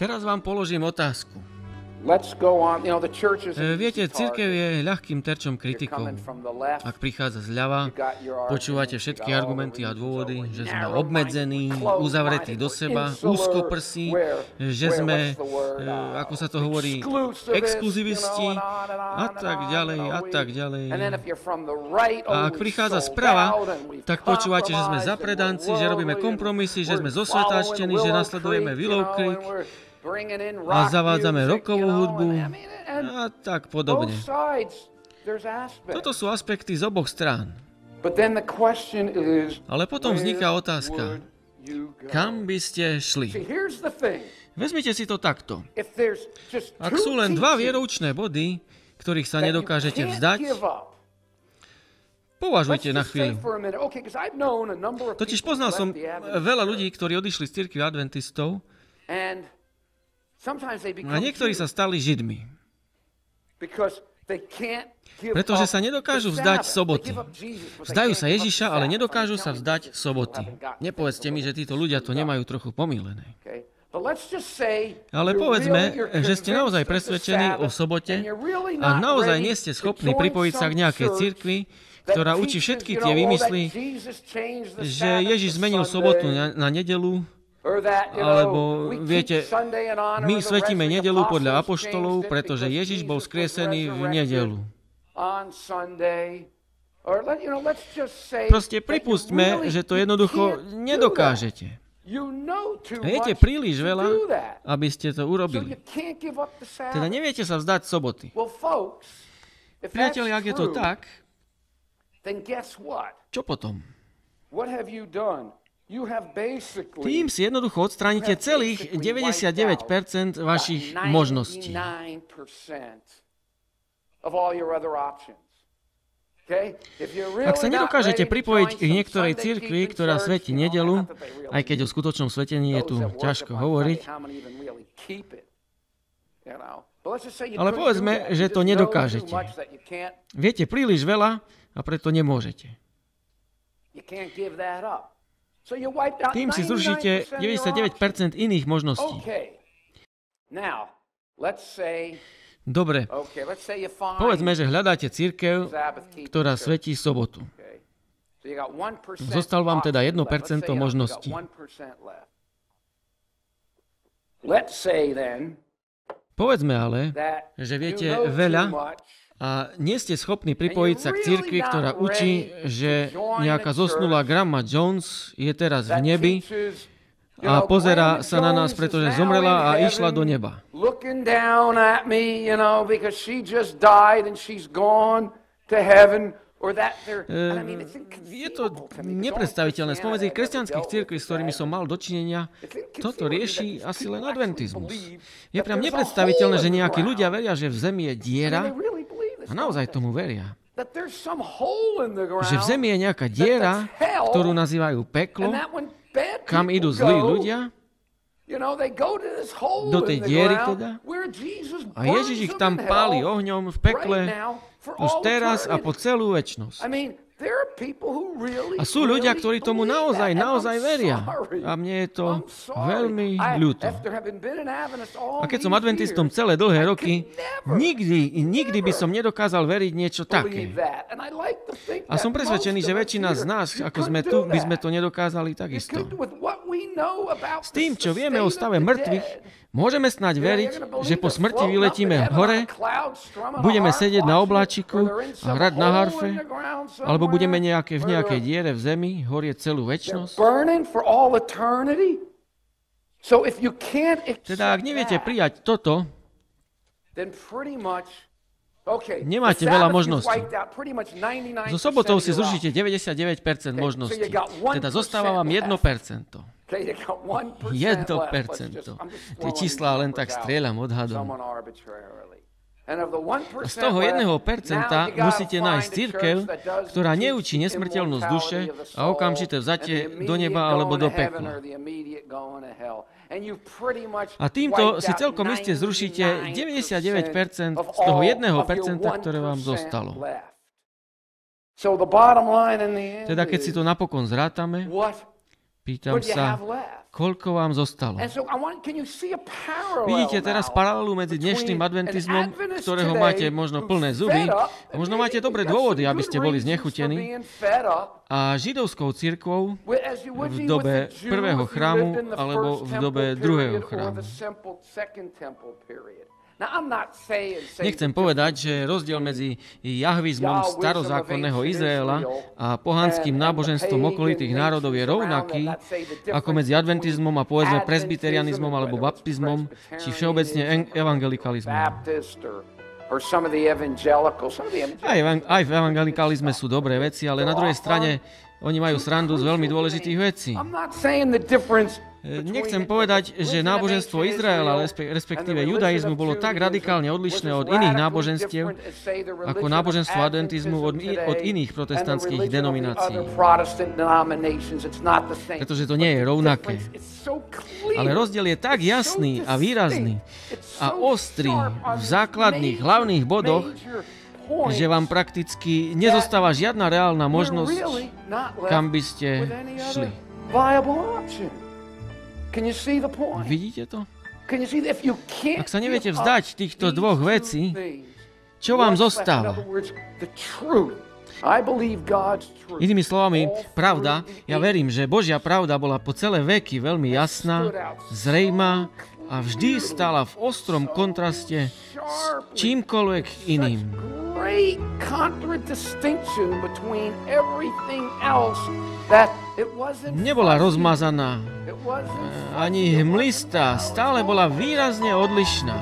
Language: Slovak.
Teraz vám položím otázku. Viete, církev je ľahkým terčom kritikov. Ak prichádza zľava, počúvate všetky argumenty a dôvody, že sme obmedzení, uzavretí do seba, úzkoprsí, že sme, e, uh, ako sa to hovorí, exkluzivisti a tak ďalej a tak ďalej. A ak prichádza sprava, tak počúvate, že sme zapredanci, že robíme kompromisy, že sme following že nasledujeme Willow Creek a zavádzame rokovú hudbu a tak podobne. Toto sú aspekty z oboch strán. Ale potom vzniká otázka, kam by ste šli? Vezmite si to takto. Ak sú len dva vieroučné body, ktorých sa nedokážete vzdať, považujte na chvíľu. Totiž poznal som veľa ľudí, ktorí odišli z cirkvi adventistov a niektorí sa stali židmi, pretože sa nedokážu vzdať soboty. Vzdajú sa Ježiša, ale nedokážu sa vzdať soboty. Nepovedzte mi, že títo ľudia to nemajú trochu pomílené. Ale povedzme, že ste naozaj presvedčení o sobote a naozaj nie ste schopní pripojiť sa k nejakej cirkvi, ktorá učí všetky tie the že Ježiš zmenil sobotu na, na nedelu, alebo viete, my svetíme nedelu podľa apoštolov, pretože Ježiš bol skriesený v nedelu. Proste pripustme, že to jednoducho nedokážete. Viete príliš veľa, aby ste to urobili. Teda neviete sa vzdať soboty. Priatelia, ak je to tak, čo potom? Tým si jednoducho odstránite celých 99% vašich možností. 99% of all your other options. Okay? If you're Ak sa nedokážete pripojiť k niektorej cirkvi, ktorá svetí nedelu, aj keď o skutočnom svetení je tu ťažko hovoriť, Ale povedzme, že to nedokážete. viete príliš veľa a preto nemôžete. Tým si 99% zrušíte of your options. 99% iných možností. Dobre, povedzme, že hľadáte církev, ktorá svetí sobotu. Okay. So you got 1% Zostal vám teda option 1% left. Let's say, you know, you got možností. 1% left. Let's say then Povedzme ale, že viete veľa a nie ste schopní pripojiť sa k cirkvi, ktorá učí, že nejaká zosnulá Grandma Jones je teraz v nebi a pozerá sa na nás, pretože zomrela a išla do neba. It's Je to nepredstaviteľné. Spomedzi kresťanských cirkví, s ktorými som mal dočinenia, toto rieši asi len adventizmus. Je priam nepredstaviteľné, že nejakí ľudia veria, že v zemi je diera a naozaj tomu veria. Že v zemi je nejaká diera, ktorú nazývajú peklo, kam idú zlí ľudia Do tej diery teda? a Ježiš ich tam páli ohňom v pekle už teraz a po celú väčnosť. A sú ľudia, ktorí tomu naozaj, naozaj veria. A mne je to veľmi ľúto. A keď som adventistom celé dlhé roky, nikdy, nikdy by som nedokázal veriť niečo také. A som presvedčený, že väčšina z nás, ako sme tu, by sme to nedokázali takisto. S tým, čo vieme o stave mŕtvych, môžeme snáď veriť, že po smrti vyletíme hore, budeme sedieť na obláčiku a hrať na harfe, alebo budeme nejaké, v nejakej diere v zemi, horieť celú väčnosť. Teda ak neviete prijať toto, Nemáte veľa možností. wiped out pretty much 99% so sobotou si your zrušíte 99% Okay, možností. so you got 1% Teda zostáva vám 1%. Okay, you got 1% 1%. left. Let's just- I'm just Tie čísla len tak strieľam odhadom. 1% Z toho left, 1% now you gotta musíte nájsť a církev, ktorá neučí nesmrteľnosť duše a okamžité soul vzatie do neba alebo do pekla. A týmto si celkom iste zrušíte 99% of z toho all 1%, of your ktoré vám 1% zostalo. Teda keď si to napokon zrátame, Pýtam sa, koľko vám zostalo? Vidíte teraz paralelu medzi dnešným adventizmom, ktorého máte možno plné zuby, a možno máte dobré dôvody, aby ste boli znechutení, a židovskou cirkvou v be dobe prvého chrámu alebo v dobe druhého chrámu. Nechcem povedať, že rozdiel medzi jahvizmom starozákonného Izraela a pohanským náboženstvom okolitých národov je rovnaký ako medzi adventizmom a povedzme presbyterianizmom alebo baptizmom či všeobecne evangelikalizmom. Aj, aj v evangelikalizme sú dobré veci, ale na druhej strane oni majú srandu z veľmi dôležitých vecí. E, Nechcem povedať, že náboženstvo Izraela, respe- respektíve judaizmu, bolo tak radikálne odlišné od iných náboženstiev, ako náboženstvo adventizmu od, od iných protestantských denominácií. Pretože to nie je rovnaké. Ale rozdiel je tak jasný a výrazný a ostrý v základných hlavných bodoch, že vám prakticky nezostáva žiadna reálna možnosť, kam by ste šli. Vidíte to? Ak sa neviete vzdať týchto dvoch vecí, Čo vám zostáva? Inými slovami, pravda, ja verím, že Božia pravda bola po celé veky veľmi jasná, zrejmá a vždy stála v ostrom kontraste s čímkoľvek iným. Great contradistinction between everything else that it wasn't Nebola rozmazaná, it wasn't ani hmlistá, stále bola výrazne odlišná.